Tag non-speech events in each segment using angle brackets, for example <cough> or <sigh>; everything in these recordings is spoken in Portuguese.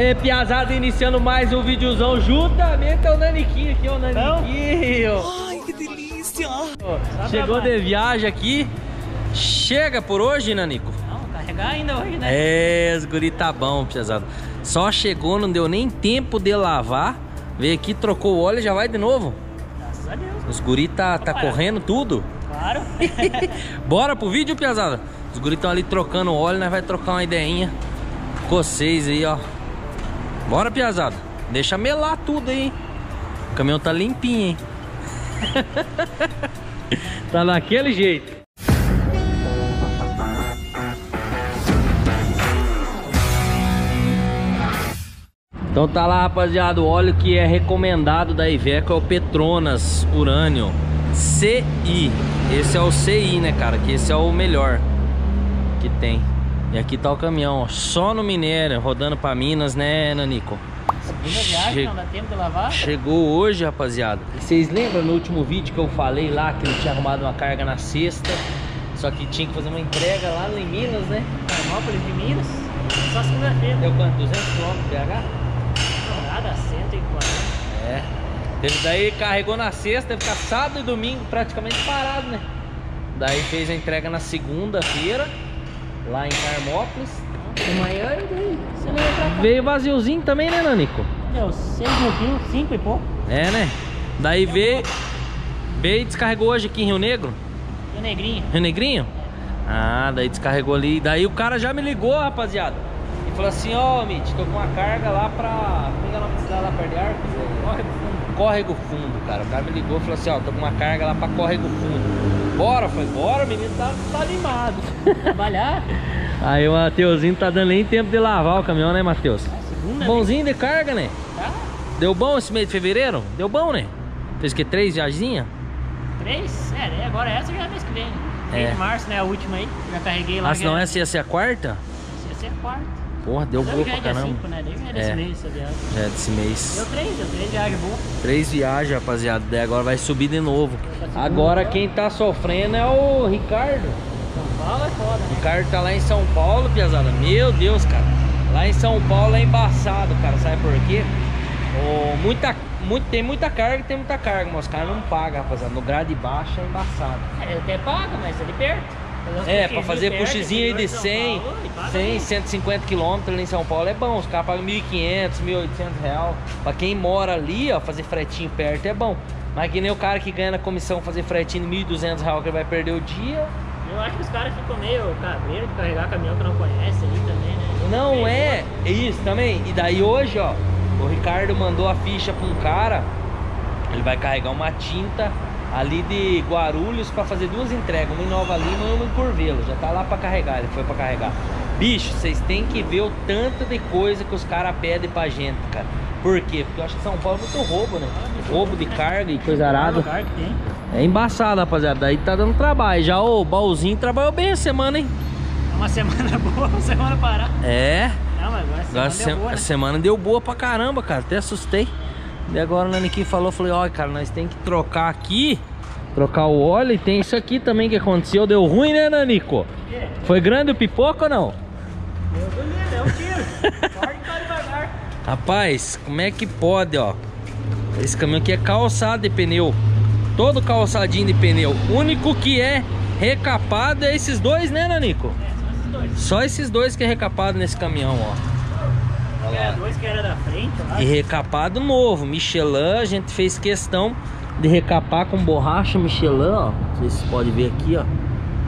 É, Piazada iniciando mais um videozão juntamente é o Naniquinho aqui, o Naniquinho. Ai, que delícia! Chegou de viagem aqui. Chega por hoje, Nanico? Não, carregar ainda hoje, né? É, os guri tá bom, Piazada. Só chegou, não deu nem tempo de lavar. Veio aqui, trocou o óleo e já vai de novo. Graças a Deus. Os guri tá, tá Opa. correndo tudo. Claro. <laughs> Bora pro vídeo, Piazada? Os guri estão ali trocando óleo, nós vai trocar uma ideinha com vocês aí, ó. Bora, Piazada. Deixa melar tudo aí. O caminhão tá limpinho, hein? <laughs> tá daquele jeito. Então tá lá, rapaziada, o óleo que é recomendado da Iveco é o Petronas Urânio CI. Esse é o CI, né, cara? Que esse é o melhor que tem. E aqui tá o caminhão, ó, só no minério, rodando pra Minas, né, Nanico? Segunda viagem, não dá tempo de lavar. Chegou hoje, rapaziada. Vocês lembram no último vídeo que eu falei lá que ele tinha arrumado uma carga na sexta? Só que tinha que fazer uma entrega lá em Minas, né? Termópolis de Minas. Só segunda-feira. Deu quanto? 200 km BH? Nada, 140. É. Teve daí carregou na sexta, ficar sábado e domingo praticamente parado, né? Daí fez a entrega na segunda-feira, lá em Carmópolis. O maior daí. Você vai pra cá. Veio vaziozinho também, né, Nanico? Deu 6 mil quilos, 5 e pouco. É, né? Daí veio, veio e descarregou hoje aqui em Rio Negro. E o negrinho. Rio Negrinho? Ah, daí descarregou ali. Daí o cara já me ligou, rapaziada. E falou assim, ó, Mitch, tô com uma carga lá pra. Como é o nome da cidade lá perto de Arcos? Corre pro fundo. Córrego Fundo, cara. O cara me ligou e falou assim, ó, tô com uma carga lá pra Córrego Fundo. Bora, falei, bora, o menino tá, tá animado. <laughs> Trabalhar. Aí o Mateuzinho tá dando nem tempo de lavar o caminhão, né, Matheus? Segunda Bonzinho de carga, né? Tá? Deu bom esse mês de fevereiro? Deu bom, né? Fez que três viagens? 3? É, né? agora essa já é mês que vem. É. 3 de março, né? A última aí. Já carreguei lá. Ah, se não já- essa ia ser a quarta? Essa ia ser a quarta. Porra, deu boa pra é dia caramba. 5, né? Daí já é desse É. mês essa viagem. É desse mês. Deu 3, deu 3 viagens boas. Três viagens, rapaziada. Daí agora vai subir de novo. Agora quem tá sofrendo é o Ricardo. São Paulo é foda, O né? Ricardo tá lá em São Paulo, piazada. Meu Deus, cara. Lá em São Paulo é embaçado, cara. Sabe por quê? Ô, muita, muito, tem muita carga e tem muita carga, mas os caras não pagam, rapaziada. No grade baixo é embaçado. É, ele até paga, mas ali perto. É, pra fazer perto, puxezinho aí de interior São 100, Paulo, e paga 100, bem. 150 quilômetros ali em São Paulo é bom. Os caras pagam 1.500, 1.800 real. Pra quem mora ali, ó, fazer fretinho perto é bom. Mas que nem o cara que ganha na comissão fazer fretinho de 1.200 real que ele vai perder o dia. Eu acho que os caras ficam meio cabreiro de carregar caminhão que não conhece ali também, né? Não Meio é, é isso também. E daí hoje, ó, o Ricardo mandou a ficha pra um cara. Ele vai carregar uma tinta ali de Guarulhos pra fazer duas entregas, uma em Nova Lima e uma em Curvelo. Já tá lá pra carregar, ele foi pra carregar. Bicho, vocês têm que ver o tanto de coisa que os caras pedem pra gente, cara. Por quê? Porque eu acho que São Paulo é muito roubo, né? Roubo de carga e coisa arada. lugar que tem. É embaçado, rapaziada. Daí tá dando trabalho. Já o baúzinho trabalhou bem a semana, hein? É uma semana <laughs> boa, uma semana parada. É. Não, mas agora a Agora semana a se- boa, a né? semana deu boa pra caramba, cara. Até assustei. E agora o Naniquim falou, falei, ó, cara, nós tem que trocar aqui, trocar o óleo e tem isso aqui também que aconteceu. Deu ruim, né, Nanico? Foi grande o pipoca ou não? Deu bonito, é um tiro. Rapaz, como é que pode, ó? Esse caminhão aqui é calçado de pneu. Todo calçadinho de pneu. O único que é recapado é esses dois, né, Nanico? É, são esses dois. Só esses dois que é recapado nesse caminhão, ó. Era dois que era da frente, lá. E recapado novo, Michelin, a gente fez questão de recapar com borracha Michelin, ó. Não sei se vocês podem ver aqui, ó.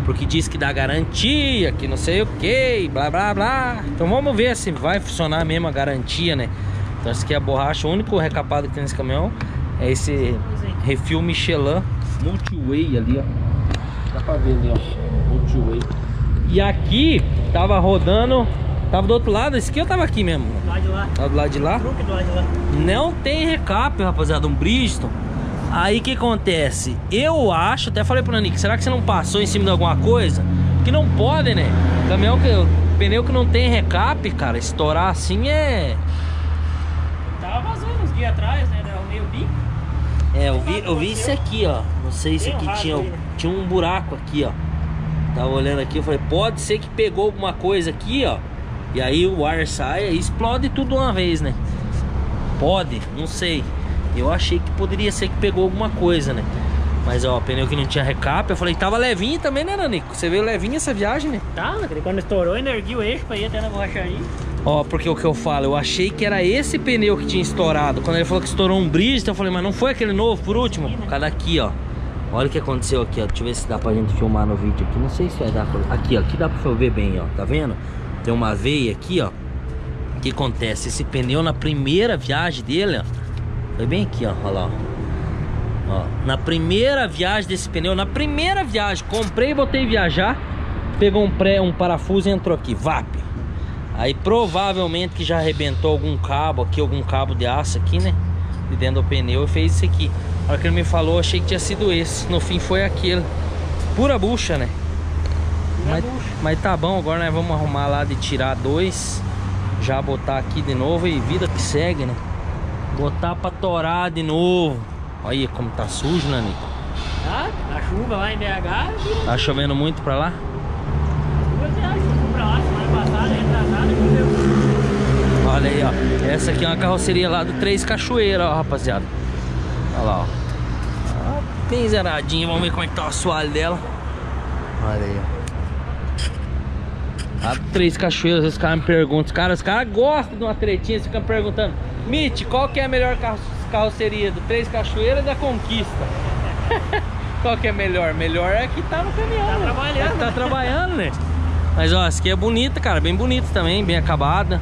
Porque diz que dá garantia, que não sei o que, blá blá blá. Então vamos ver se vai funcionar mesmo a garantia, né? Então esse aqui é a borracha, o único recapado que tem nesse caminhão é esse refil Michelin Multiway ali, ó. Dá pra ver ali, ó. Multiway. E aqui tava rodando, tava do outro lado, esse aqui eu tava aqui mesmo. Do lado de lá. Tá do lado de lá? Truque do lado de lá. Não tem recap, rapaziada, um Bridgestone. Aí o que acontece? Eu acho, até falei pro Nanik, será que você não passou em cima de alguma coisa? Porque não pode, né? Caminhão que, pneu que não tem recap, cara, estourar assim é. Tava vazando uns dias atrás, né? Meio bico. É, eu vi, eu vi isso aqui, ó. Não sei se aqui tinha, aí, né? tinha um buraco aqui, ó. Tava olhando aqui, eu falei, pode ser que pegou alguma coisa aqui, ó. E aí o ar sai e explode tudo uma vez, né? Pode, não sei. Eu achei que poderia ser que pegou alguma coisa, né? Mas ó, pneu que não tinha recap, eu falei tava levinho também, né, Nanico? Você veio levinho essa viagem, né? Tá, quando estourou, energia o eixo pra ir até na borracharia. Ó, porque o que eu falo, eu achei que era esse pneu que tinha estourado. Quando ele falou que estourou um Bridgestone, eu falei, mas não foi aquele novo por último? Cada aqui, ó. Olha o que aconteceu aqui, ó. Deixa eu ver se dá pra gente filmar no vídeo aqui. Não sei se vai dar pra... Aqui, ó. Aqui dá pra ver bem, ó. Tá vendo? Tem uma veia aqui, ó. O que acontece? Esse pneu na primeira viagem dele, ó. Foi bem aqui, ó. Olha lá, ó. ó. Na primeira viagem desse pneu, na primeira viagem, comprei e botei viajar. Pegou um pré, um parafuso e entrou aqui. VAP. Aí provavelmente que já arrebentou algum cabo aqui, algum cabo de aço aqui, né? De dentro do pneu e fez isso aqui. A hora que ele me falou, achei que tinha sido esse. No fim foi aquele. Pura bucha, né? Mas, mas, tá bom, agora nós vamos arrumar lá de tirar dois. Já botar aqui de novo e vida que segue, né? Botar pra torar de novo. Olha como tá sujo, né, Nico? Tá, a chuva lá em BH. Tá chovendo muito pra lá? Olha aí, ó. Essa aqui é uma carroceria lá do Três Cachoeira, ó, rapaziada. Olha lá, ó. Ah, bem zeradinha. Vamos ver como é que tá o assoalho dela. Olha aí, ó. A Três Cachoeiras, os caras me perguntam. Cara, os caras gostam de uma tretinha, eles ficam perguntando. Mitch, qual que é a melhor carroceria? Do Três Cachoeiras da Conquista? <laughs> qual que é melhor? Melhor é que tá no caminhão. Tá né? trabalhando. Tá trabalhando, né? Mas ó, essa aqui é bonita, cara, bem bonita também, bem acabada.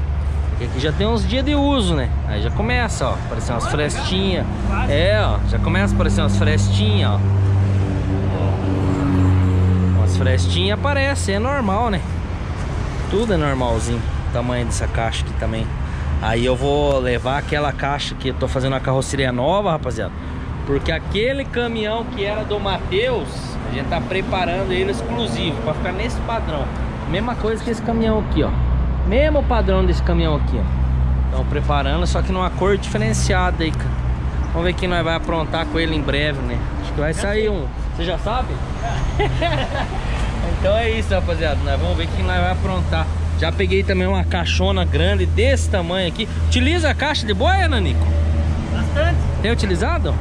E aqui já tem uns dias de uso, né? Aí já começa, ó, aparecer umas frestinhas. É, ó, já começa a aparecer umas frestinhas, ó. Umas frestinhas aparecem, é normal, né? Tudo é normalzinho, o tamanho dessa caixa aqui também. Aí eu vou levar aquela caixa que eu tô fazendo a carroceria nova, rapaziada. Porque aquele caminhão que era do Matheus, a gente tá preparando ele exclusivo, pra ficar nesse padrão. Mesma coisa que esse caminhão aqui, ó. Mesmo padrão desse caminhão aqui, ó. Estão preparando, só que numa cor diferenciada aí, cara. Vamos ver quem nós vai aprontar com ele em breve, né? Acho que vai sair um. Você já sabe? <laughs> então é isso, rapaziada. Nós vamos ver quem nós vai aprontar. Já peguei também uma caixona grande desse tamanho aqui. Utiliza a caixa de boia, Nanico? Bastante. Tem utilizado?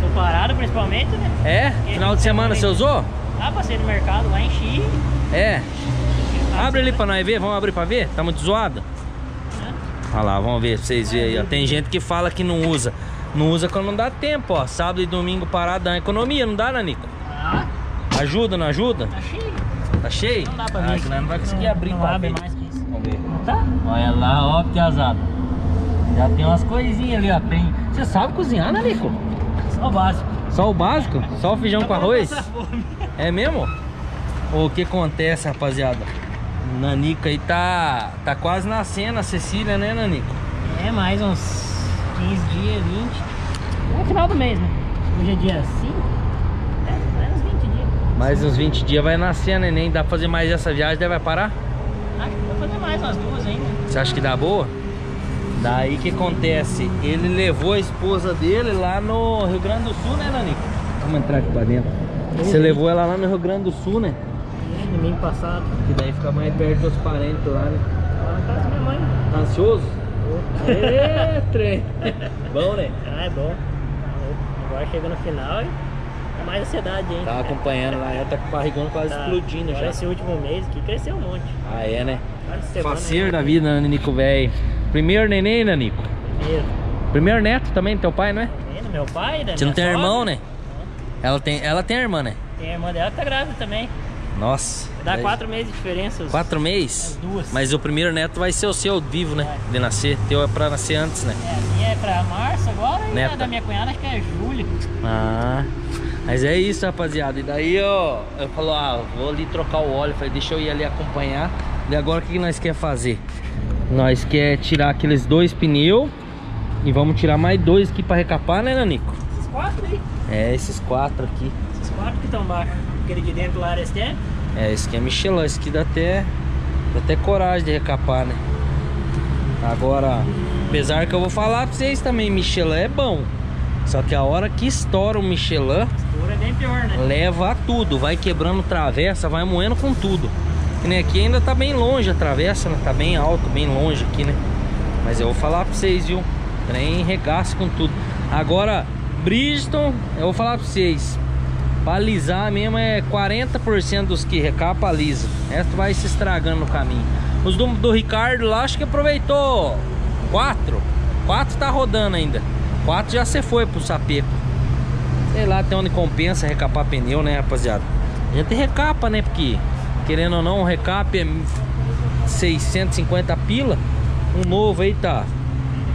Tô parado principalmente, né? É? Final de semana você usou? Ah, passei no mercado lá, enchi. É. Abre ali pra nós ver, vamos abrir pra ver? Tá muito zoado? Olha lá, vamos ver pra vocês verem aí, ó. Tem gente que fala que não usa. Não usa quando não dá tempo, ó. Sábado e domingo parado dá economia, não dá, Nanico? Ah. Ajuda, não ajuda? Tá cheio. Tá cheio? Não dá pra ah, ver. não vai conseguir abrir não abre ver. mais que isso. Vamos ver. Não tá? Olha lá, ó, piazada. Já tem umas coisinhas ali, ó. Tem... Você sabe cozinhar, Nanico? Só o básico. Só o básico? Só o feijão Tá com arroz? É mesmo? O que acontece, rapaziada? Nanica aí tá, tá quase nascendo a Cecília, né, Nanico? É, mais uns 15 dias, 20. É final do mês, né? Hoje é dia 5. É, mais uns 20 dias. Mais uns 20 dias vai nascer a neném. Dá pra fazer mais essa viagem, daí vai parar? Acho que vou fazer mais umas duas ainda. Você acha que dá boa? Daí que acontece? Ele levou a esposa dele lá no Rio Grande do Sul, né, Nanico? Vamos entrar aqui pra dentro. Você levou ela lá no Rio Grande do Sul, né? Domingo passado. Que daí fica mais perto dos parentes lá, né? Lá na casa da minha mãe. Tá ansioso? Ê, <laughs> trem. <laughs> Bom, né? Ah, é bom. Agora chega no final e tá mais ansiedade, hein? Tava acompanhando lá, ela tá com o barrigão quase Tá. explodindo Agora já. Esse último mês aqui cresceu um monte. Ah, é, né? Faceiro né? da vida, Nanico, velho. Primeiro neném, Nanico. Primeiro. Primeiro neto também, teu pai, não é? Vendo, Meu pai, da Você não tem sogra. irmão, né? Ela tem, ela tem irmã, né? Tem a irmã dela que tá grávida também. Nossa. Dá Daí- quatro meses de diferença. os- Quatro meses? As duas. Mas o primeiro neto vai ser o seu vivo, né? De nascer. Teu é pra nascer antes, né? É, a minha é pra março agora e Neta. a da minha cunhada acho que é julho. Ah. Mas é isso, rapaziada. E daí, ó, eu falo, ah, vou ali trocar o óleo. Falei, deixa eu ir ali acompanhar. E agora o que nós quer fazer? Nós quer tirar aqueles dois pneus e vamos tirar mais dois aqui pra recapar, né, Nanico? Esses quatro aí. É, esses quatro aqui. Esses quatro que estão baixo. Aquele de dentro lá era esse tempo. É, esse aqui é Michelin, esse aqui dá até, dá até coragem de recapar, né? Agora, apesar que eu vou falar pra vocês também, Michelin é bom. Só que a hora que estoura o Michelin, Escuro é bem pior, né? leva a tudo. Vai quebrando travessa, vai moendo com tudo. Que nem aqui ainda tá bem longe a travessa, né? Tá bem alto, bem longe aqui, né? Mas eu vou falar pra vocês, viu? Trem regaça com tudo. Agora, Bridgestone, eu vou falar pra vocês. Pra alisar mesmo é 40% dos que recapa alisa. O resto vai se estragando no caminho. Os do, do Ricardo lá, acho que aproveitou 4. 4 tá rodando ainda. 4 já se foi pro sapeco. Sei lá, tem onde compensa recapar pneu, né, rapaziada? A gente recapa, né? Porque, querendo ou não, o recap é 650 pila. Um novo aí tá.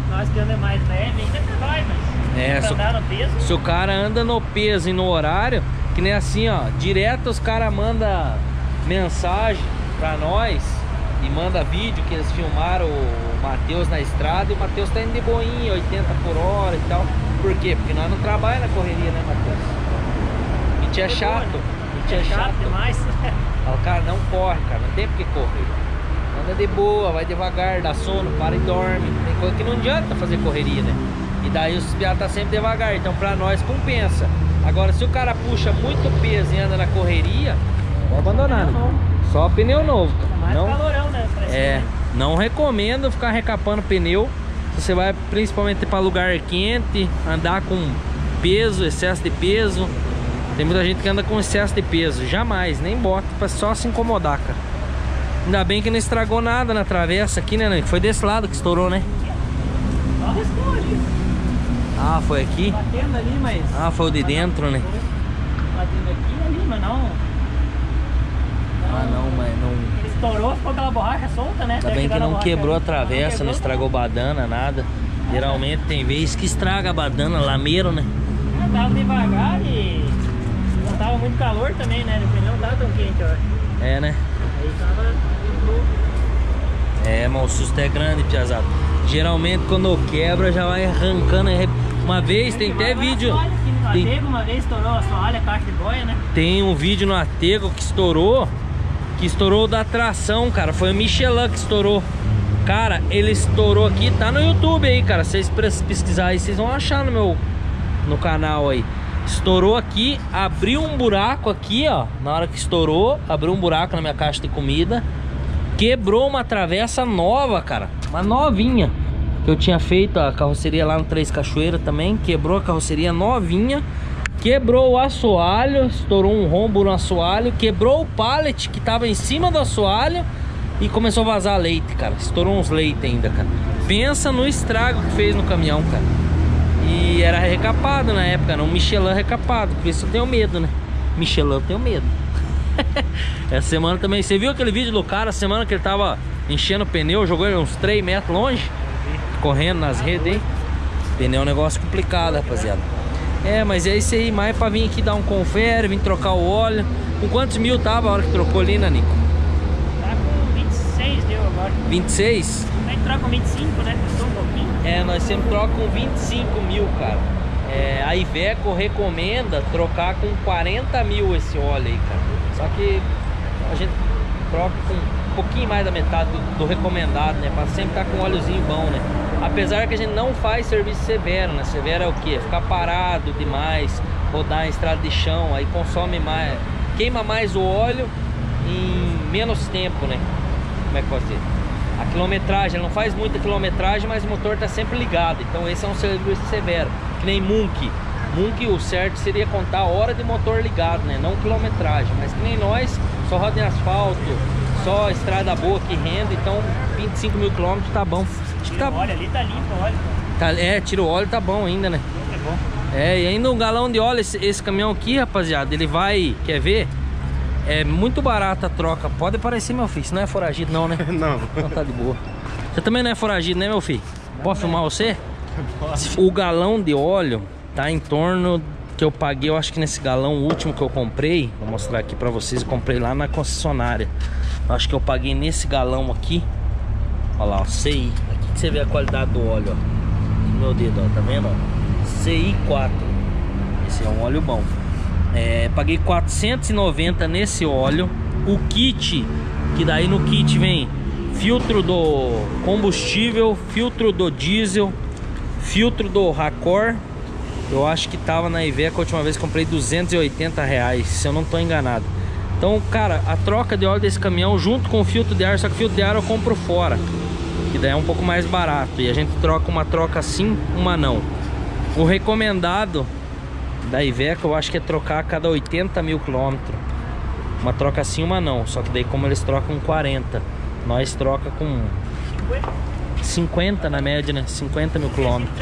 Nós que anda mais leve, ainda que vai, mas. É, se, andar no peso. se o cara anda no peso e no horário, que nem assim, ó, direto os caras mandam mensagem pra nós e manda vídeo que eles filmaram o Matheus na estrada e o Matheus tá indo de boinha, 80 por hora e tal. Por quê? Porque nós não trabalhamos na correria, né, Matheus? A gente é chato. A gente é chato. demais. <laughs> Aí o cara não corre, cara, não tem porque correr. Anda de boa, vai devagar, dá sono, para e dorme. Tem coisa que não adianta fazer correria, né? E daí os piados tá sempre devagar, então pra nós compensa. Agora, se o cara puxa muito peso e anda na correria, vou abandonar. Novo. Só pneu novo. Mais Não, calorão, né? Parece é, não recomendo ficar recapando pneu. Você vai principalmente para lugar quente, andar com peso, excesso de peso. Tem muita gente que anda com excesso de peso. Jamais, nem bota para só se incomodar, cara. Ainda bem que não estragou nada na travessa aqui, né? Foi desse lado que estourou, né? Só restou ali. Ah, foi aqui? Batendo ali, mas. Ah, foi o de dentro, né? Batendo aqui e ali, mas não. Ah, não, mas não. Estourou, ficou aquela borracha solta, né? Ainda bem que não quebrou a travessa, não quebrou, estragou badana, nada. Geralmente tem vez que estraga a badana, lameiro, né? Ah, tava devagar e. Não tava muito calor também, né? Não tava tão quente, ó. É, né? Aí tava. É, mas o susto é grande, piazada. Geralmente quando quebra já vai arrancando. Uma vez tem até vídeo. Tem, uma vez estourou a soalha, a caixa de boia, né? tem um vídeo no Atego que estourou. Que estourou da tração, cara. Foi o Michelin que estourou. Cara, ele estourou aqui, tá no YouTube aí, cara. Vocês pesquisar aí, vocês vão achar no meu no canal aí. Estourou aqui, abriu um buraco aqui, ó. Na hora que estourou, abriu um buraco na minha caixa de comida. Quebrou uma travessa nova, cara. Uma novinha. Que eu tinha feito a carroceria lá no Três Cachoeiras também. Quebrou a carroceria novinha. Quebrou o assoalho. Estourou um rombo no assoalho. Quebrou o pallet que tava em cima do assoalho. E começou a vazar leite, cara. Estourou uns leite ainda, cara. Pensa no estrago que fez no caminhão, cara. E era recapado na época, era um Michelin recapado. Por isso eu tenho medo, né? Michelin eu tenho medo. <laughs> Essa semana também. Você viu aquele vídeo do cara, a semana que ele tava enchendo o pneu, jogou uns 3 metros longe, correndo nas redes aí. Pneu é um negócio complicado, rapaziada. É, mas é isso aí, mais pra vir aqui dar um confere, vir trocar o óleo. Com quantos mil tava a hora que trocou ali, Nanico? Tá com 26 deu agora. 26? Aí troca com 25, né? Custou um pouquinho. É, nós sempre trocamos com 25 mil, cara. É, a Iveco recomenda trocar com 40 mil esse óleo aí, cara. Só que a gente troca com pouquinho mais da metade do, do recomendado, né? Pra sempre estar com um óleozinho bom, né? Apesar que a gente não faz serviço severo, né? Severo é o quê? Ficar parado demais, rodar em estrada de chão, aí consome mais, queima mais o óleo em menos tempo, né? Como é que pode ser? A quilometragem, ela não faz muita quilometragem, mas o motor está sempre ligado. Então esse é um serviço severo, que nem Munk. Munk, o certo seria contar a hora de motor ligado, né? Não quilometragem. Mas que nem nós, só roda em asfalto, só estrada boa que rende, então 25 mil quilômetros tá bom. Acho que tá, Olha, ali tá limpo o óleo. tá. É, tira o óleo, tá bom ainda, né? É bom. É, e ainda um galão de óleo, esse, esse caminhão aqui, rapaziada, ele vai, quer ver? É muito barata a troca. Pode parecer, meu filho, isso não é foragido não, né? <laughs> Não. Não tá de boa. Você também não é foragido, né, meu filho? Posso filmar você? O galão de óleo tá em torno que eu paguei, eu acho que nesse galão último que eu comprei, vou mostrar aqui pra vocês, eu comprei lá na concessionária. Acho que eu paguei nesse galão aqui. Olha lá, ó, CI. Aqui que você vê a qualidade do óleo, ó. No meu dedo, ó, tá vendo? ó? CI4. Esse é um óleo bom. É, paguei 490 nesse óleo. O kit, que daí no kit vem filtro do combustível, filtro do diesel, filtro do Racor. Eu acho que tava na Iveco a última vez comprei 280 reais, se eu não tô enganado. Então, cara, a troca de óleo desse caminhão junto com o filtro de ar, só que o filtro de ar eu compro fora. Que daí é um pouco mais barato. E a gente troca uma troca sim, uma não. O recomendado da Iveco eu acho que é trocar a cada 80 mil quilômetros. Uma troca sim, uma não. Só que daí como eles trocam 40, nós troca com 50 na média, né? 50 mil quilômetros.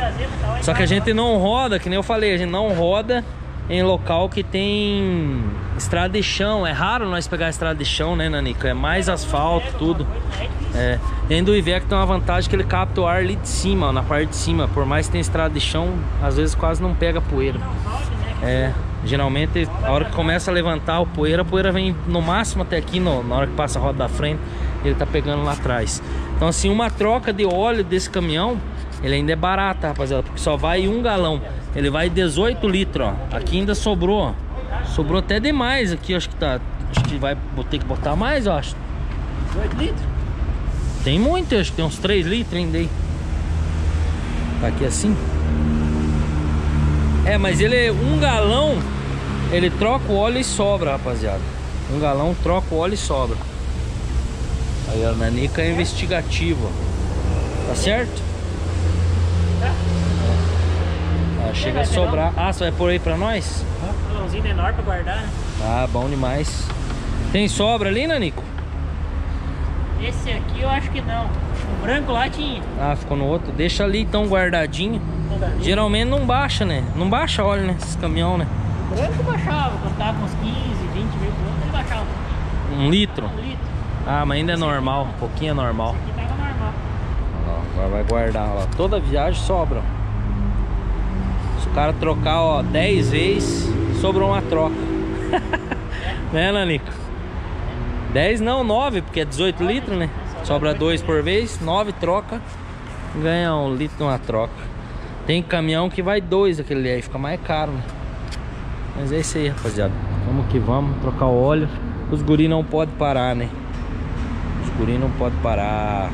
Só que a gente não roda, que nem eu falei, a gente não roda em local que tem estrada de chão. É raro nós pegar estrada de chão, né, Nanico? É mais asfalto, tudo. É. Dentro do Iveco tem uma vantagem que ele capta o ar ali de cima, ó, na parte de cima. Por mais que tenha estrada de chão, às vezes quase não pega poeira. É. Geralmente, a hora que começa a levantar o poeira, a poeira vem no máximo até aqui, no, na hora que passa a roda da frente, ele tá pegando lá atrás. Então, assim, uma troca de óleo desse caminhão, ele ainda é barata, rapaziada, porque só vai um galão. Ele vai 18 litros, ó. Aqui ainda sobrou, ó. Sobrou até demais aqui, acho que tá. Acho que vai ter que botar mais, acho. 18 litros? Tem muito, acho que tem uns 3 litros ainda aí. Tá aqui assim. É, mas ele um galão, ele troca o óleo e sobra, rapaziada. Um galão troca o óleo e sobra. Aí a Nanica é investigativa. Tá certo? Tá. Ah, chega a sobrar. Ah, você vai pôr aí pra nós? Um galãozinho menor pra guardar, né? Ah, bom demais. Tem sobra ali, Nanico? Esse aqui eu acho que não. O branco lá tinha. Ah, ficou no outro. Deixa ali então guardadinho. Geralmente não baixa, né? Não baixa óleo, né? Esses caminhão, né? O branco baixava, quando tava com uns 15, 20 mil quilômetros, ele baixava. Um litro. Um litro. Ah, mas ainda é normal. Um pouquinho é. Esse normal. Agora vai guardar, ó. Toda viagem sobra. Se o cara trocar, ó, 10 vezes, sobrou uma troca. <laughs> né, Nanico? 10 não, 9, porque é 18 litros, né? Sobra 2 por vez, 9 troca, ganha um litro numa troca. Tem caminhão que vai 2 aquele aí, fica mais caro, né? Mas é isso aí, rapaziada. Vamos que vamos, trocar o óleo. Os guri não podem parar, né? Os guri não podem parar.